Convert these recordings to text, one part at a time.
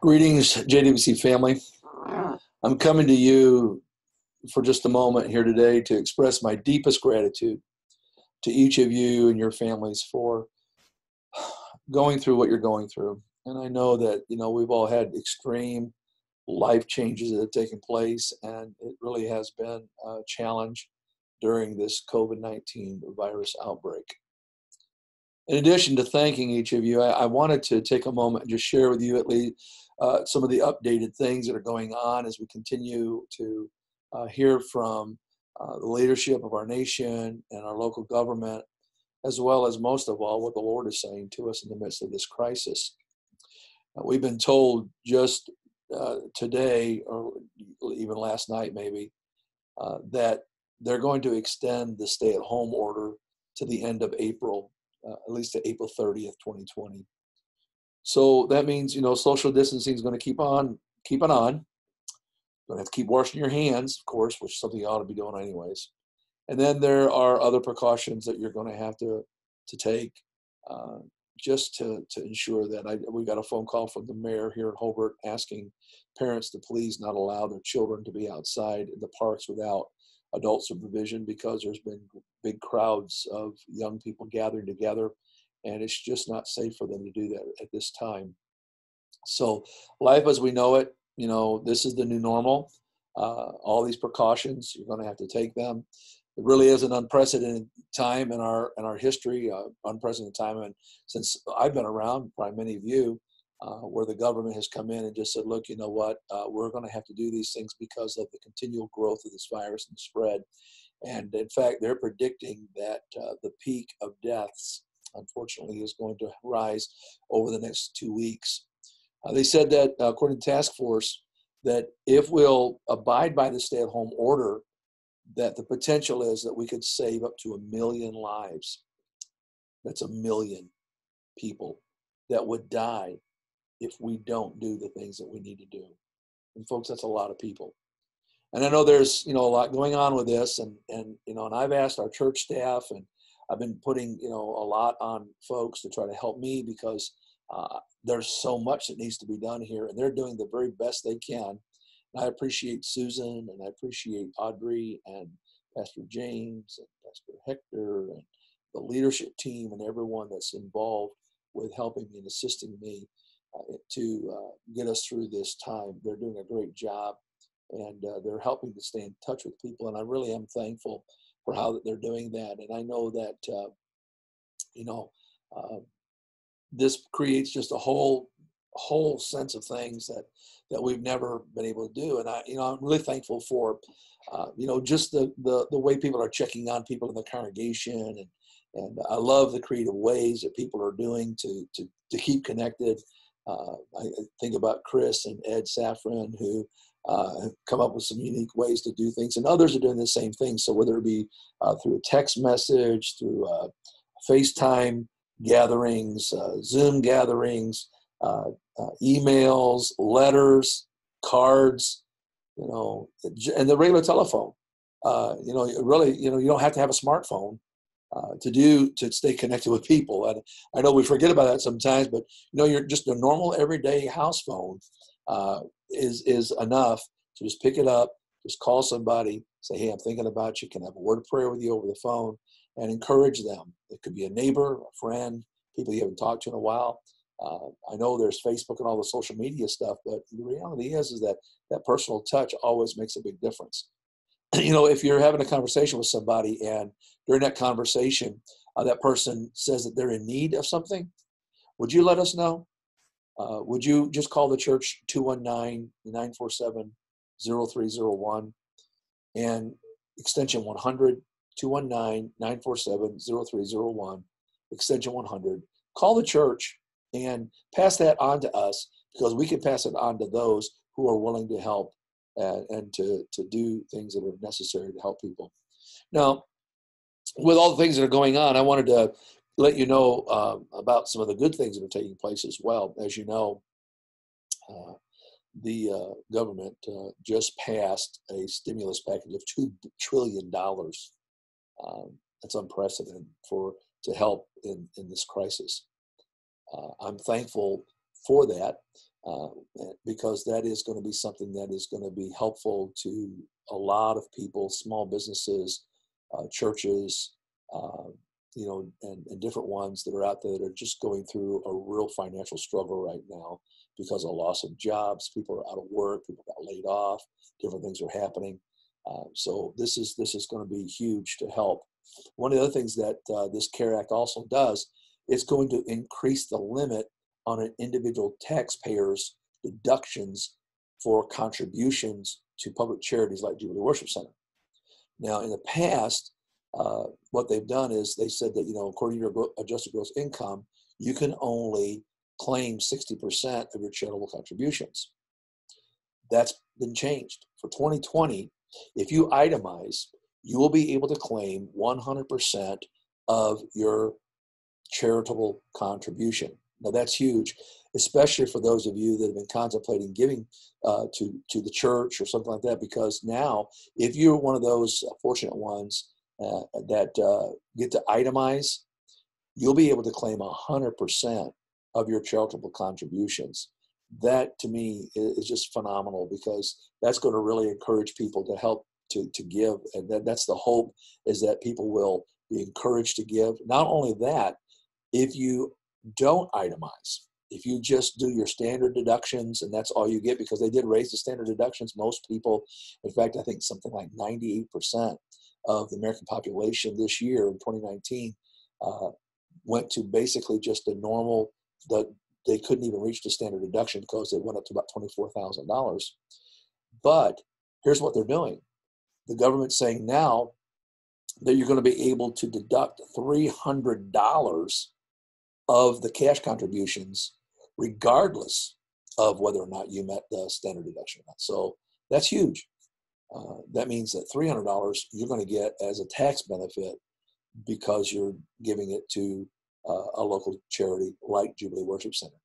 Greetings, JWC family. I'm coming to you for just a moment here today to express my deepest gratitude to each of you and your families for going through what you're going through. And I know that, you know, we've all had extreme life changes that have taken place, and it really has been a challenge during this COVID 19 virus outbreak. In addition to thanking each of you, I, I wanted to take a moment and just share with you at least uh, some of the updated things that are going on as we continue to uh, hear from uh, the leadership of our nation and our local government, as well as most of all what the Lord is saying to us in the midst of this crisis. Uh, we've been told just uh, today, or even last night maybe, uh, that they're going to extend the stay at home order to the end of April, at least to April 30th, 2020. So that means you know social distancing is going to keep on keeping on. Going to have to keep washing your hands, of course, which is something you ought to be doing anyways. And then there are other precautions that you're going to have to to take uh, just to to ensure that I we got a phone call from the mayor here in Hobart asking parents to please not allow their children to be outside in the parks without adult supervision because there's been big crowds of young people gathering together and it's just not safe for them to do that at this time. So, life as we know it, you know, this is the new normal. Uh, all these precautions, you're going to have to take them. It really is an unprecedented time in our in our history, uh, unprecedented time, and since I've been around, probably many of you, uh, where the government has come in and just said, look, you know what, uh, we're going to have to do these things because of the continual growth of this virus and spread. And in fact, they're predicting that uh, the peak of deaths unfortunately, is going to rise over the next two weeks. Uh, they said that, uh, according to task force, that if we'll abide by the stay-at-home order, that the potential is that we could save up to a million lives. That's a million people that would die if we don't do the things that we need to do. And folks, that's a lot of people. And I know there's you know a lot going on with this, and and you know, and I've asked our church staff and I've been putting you know a lot on folks to try to help me because uh, there's so much that needs to be done here, and they're doing the very best they can. And I appreciate Susan, and I appreciate Audrey and Pastor James and Pastor Hector and the leadership team and everyone that's involved with helping me and assisting me to uh, get us through this time. They're doing a great job, and uh, they're helping to stay in touch with people. And I really am thankful for how that they're doing that. And I know that uh, you know uh, this creates just a whole whole sense of things that that we've never been able to do. And I you know I'm really thankful for uh, you know just the, the the way people are checking on people in the congregation and and I love the creative ways that people are doing to to to keep connected. Uh, I think about Chris and Ed Safran, who uh, come up with some unique ways to do things, and others are doing the same thing. So whether it be uh, through a text message, through uh, FaceTime gatherings, uh, Zoom gatherings, uh, emails, letters, cards, you know, and the regular telephone. you know, really, you know, you don't have to have a smartphone. To do to stay connected with people, and I know we forget about that sometimes. But you know, you're just a normal everyday house phone is is enough to just pick it up, just call somebody, say, "Hey, I'm thinking about you. Can I have a word of prayer with you over the phone?" and encourage them. It could be a neighbor, a friend, people you haven't talked to in a while. Uh, I know there's Facebook and all the social media stuff, but the reality is is that that personal touch always makes a big difference. you know, if you're having a conversation with somebody and during that conversation, uh, that person says that they're in need of something, would you let us know? Uh, would you just call the church 219 947 0301 and extension 100 219 947 0301 extension 100 call the church and pass that on to us because we can pass it on to those who are willing to help uh, and to, to do things that are necessary to help people now with all the things that are going on i wanted to let you know uh, about some of the good things that are taking place as well. As you know, uh, the uh, government uh, just passed a stimulus package of two trillion dollars. Um, that's unprecedented for to help in in this crisis. Uh, I'm thankful for that uh, because that is going to be something that is going to be helpful to a lot of people, small businesses, uh, churches, uh, you know, and, and, different ones that are out there that are just going through a real financial struggle right now because of loss of jobs. People are out of work. People got laid off. Different things are happening. Uh, so this is this is going to be huge to help. One of the other things that uh, this CARE Act also does, it's going to increase the limit on an individual taxpayer's deductions for contributions to public charities like Jubilee Worship Center. Now, in the past, uh, what they've done is they said that, you know, according to your adjusted gross income, you can only claim 60% of your charitable contributions. That's been changed. For 2020, if you itemize, you will be able to claim 100% of your charitable contribution. Now that's huge, especially for those of you that have been contemplating giving uh, to to the church or something like that. Because now, if you're one of those fortunate ones uh, that uh, get to itemize, you'll be able to claim hundred percent of your charitable contributions. That to me is just phenomenal because that's going to really encourage people to help to, to give. And that, that's the hope is that people will be encouraged to give. Not only that, if you don't itemize, if you just do your standard deductions and that's all you get, because they did raise the standard deductions, most people, in fact, I think something like 98% of the American population this year in 2019 uh, went to basically just a normal, the, they couldn't even reach the standard deduction because it went up to about $24,000. But here's what they're doing the government's saying now that you're going to be able to deduct $300 of the cash contributions, regardless of whether or not you met the standard deduction. So that's huge. Uh, that means that $300 you're going to get as a tax benefit because you're giving it to uh, a local charity like Jubilee Worship Center.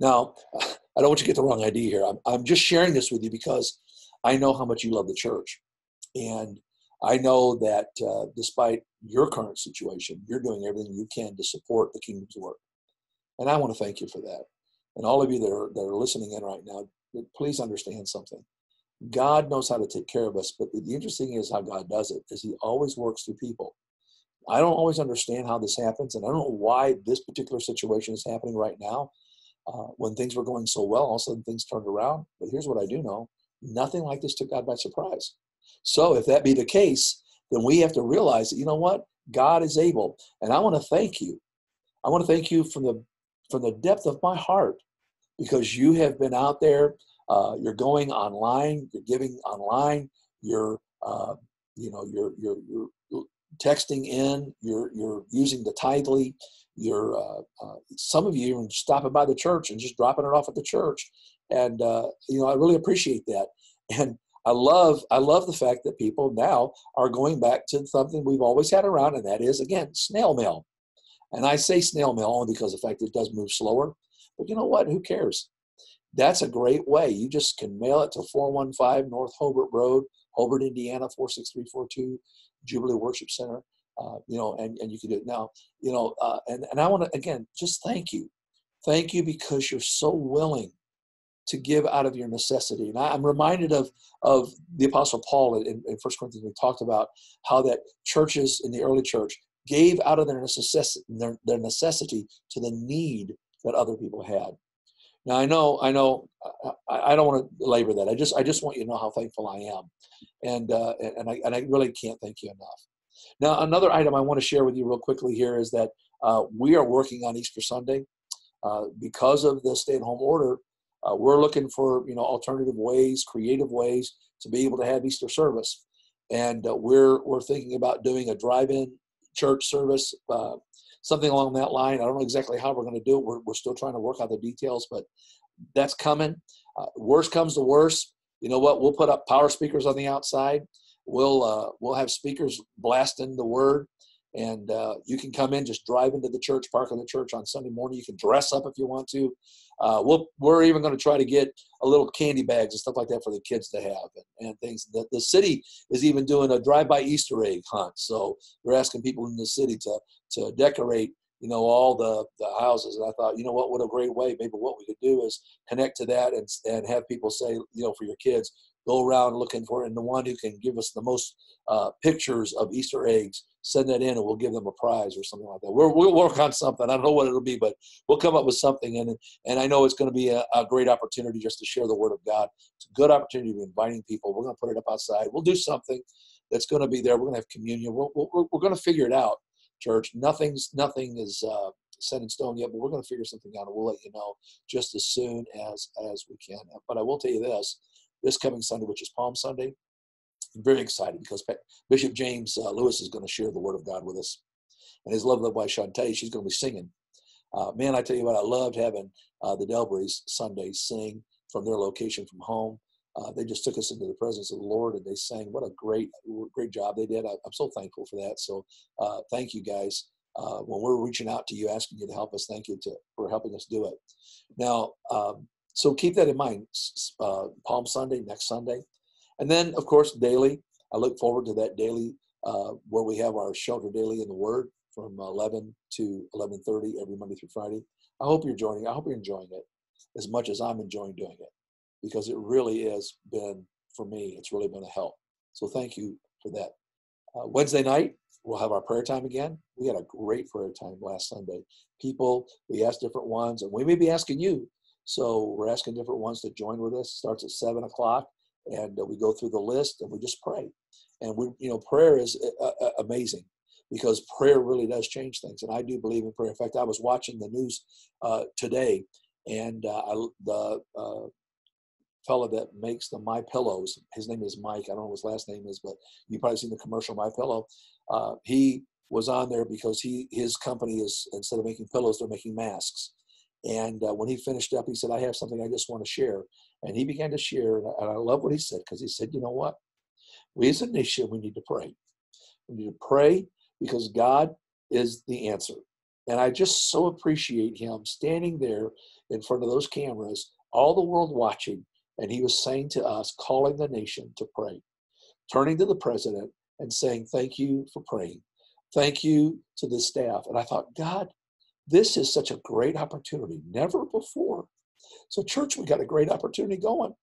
Now, I don't want you to get the wrong idea here. I'm, I'm just sharing this with you because I know how much you love the church. And I know that uh, despite your current situation, you're doing everything you can to support the kingdom's work. And I want to thank you for that. And all of you that are, that are listening in right now, please understand something. God knows how to take care of us, but the interesting is how God does it, is He always works through people. I don't always understand how this happens, and I don't know why this particular situation is happening right now. Uh, when things were going so well, all of a sudden things turned around. But here's what I do know nothing like this took God by surprise. So, if that be the case, then we have to realize that, you know what? God is able. And I want to thank you. I want to thank you from the from the depth of my heart because you have been out there. Uh, you're going online. You're giving online. You're uh, you know you're you're you're texting in. You're you're using the Tithe.ly. You're uh, uh some of you even stopping by the church and just dropping it off at the church. And uh, you know I really appreciate that. And I love I love the fact that people now are going back to something we've always had around, and that is again snail mail. And I say snail mail only because of the fact it does move slower. But you know what? Who cares? That's a great way. You just can mail it to 415 North Hobart Road, Hobart, Indiana 46342, Jubilee Worship Center. Uh, you know, and, and you can do it now. You know, uh, and and I want to again just thank you, thank you because you're so willing to give out of your necessity. And I, am reminded of, of the Apostle Paul in, in 1 Corinthians. We talked about how that churches in the early church gave out of their necessity, their, their necessity to the need that other people had. Now I know, I know, I, I, don't want to labor that. I just, I just want you to know how thankful I am, and uh, and I and I really can't thank you enough. Now another item I want to share with you real quickly here is that uh, we are working on Easter Sunday uh, because of the stay-at-home order. Uh, we're looking for you know alternative ways, creative ways to be able to have Easter service, and uh, we're we're thinking about doing a drive-in church service, uh, something along that line. I don't know exactly how we're going to do it. We're we're still trying to work out the details, but that's coming. Uh, worst comes to worst, you know what? We'll put up power speakers on the outside. We'll uh, we'll have speakers blasting the word and uh, you can come in just drive into the church park in the church on sunday morning. You can dress up if you want to. Uh, we'll, we're even going to try to get a little candy bags and stuff like that for the kids to have and, and things. The, the city is even doing a drive-by easter egg hunt. So they're asking people in the city to, to decorate you know, all the, the houses. And I thought, you know what, what a great way. Maybe what we could do is connect to that and, and have people say, you know, for your kids, go around looking for. And the one who can give us the most uh, pictures of Easter eggs, send that in and we'll give them a prize or something like that. we will work on something. I don't know what it'll be, but we'll come up with something. And, and I know it's going to be a, a great opportunity just to share the word of God. It's a good opportunity to be inviting people. We're going to put it up outside. We'll do something that's going to be there. We're going to have communion. We're, we're, we're going to figure it out, church. Nothing's, nothing is, uh, set in stone yet, but we're going to figure something out and we'll let you know just as soon as as we can. But I will tell you this: this coming Sunday, which is Palm Sunday. I'm very excited because Bishop James uh, Lewis is going to share the Word of God with us. And his lovely wife, Shantae, she's going to be singing. Uh, man, I tell you what, I loved having uh, the Delburys Sunday sing from their location from home. Uh, they just took us into the presence of the Lord and they sang. What a great, great job they did. I, am so thankful for that. So uh, thank you guys. Uh, when we're reaching out to you, asking you to help us, thank you to, for helping us do it. Now, um, so keep that in mind. Uh, Palm Sunday, next Sunday. And then, of course, daily. I look forward to that daily uh, where we have our shelter daily in the Word from 11 to 11:30 every Monday through Friday. I hope you're joining. I hope you're enjoying it as much as I'm enjoying doing it because it really has been for me. It's really been a help. So thank you for that. Uh, Wednesday night we'll have our prayer time again. We had a great prayer time last Sunday. People, we asked different ones, and we may be asking you so we're asking different ones to join with us. Starts at seven o'clock, and uh, we go through the list and we just pray. And we, you know, prayer is uh, uh, amazing because prayer really does change things. And I do believe in prayer. In fact, I was watching the news uh, today, and uh, I, the uh, fellow that makes the My Pillows, his name is Mike. I don't know what his last name is, but you probably seen the commercial My Pillow. he was on there because he his company is instead of making pillows, they're making masks. And uh, when he finished up, he said, I have something I just want to share. And he began to share. And I love what he said because he said, You know what? We as a nation, we need to pray. We need to pray because God is the answer. And I just so appreciate him standing there in front of those cameras, all the world watching. And he was saying to us, calling the nation to pray, turning to the president and saying, Thank you for praying. Thank you to the staff. And I thought, God, this is such a great opportunity, never before. So, church, we got a great opportunity going.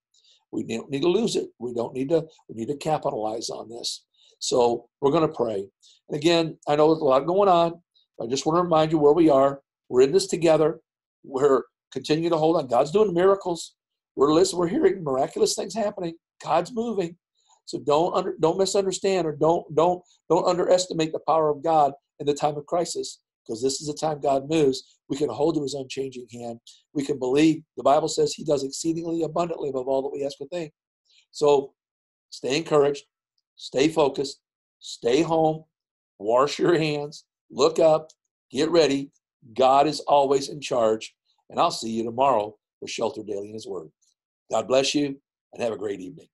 We don't need to lose it. We don't need to. We need to capitalize on this. So we're going to pray. And again, I know there's a lot going on. I just want to remind you where we are. We're in this together. We're continuing to hold on. God's doing miracles. We're listening. We're hearing miraculous things happening. God's moving. So don't under, don't misunderstand or don't don't don't underestimate the power of God in the time of crisis because this is the time God moves. We can hold to his unchanging hand. We can believe. The Bible says he does exceedingly abundantly above all that we ask or think. So stay encouraged, stay focused, stay home, wash your hands, look up, get ready. God is always in charge. And I'll see you tomorrow with Shelter Daily in His Word. God bless you and have a great evening.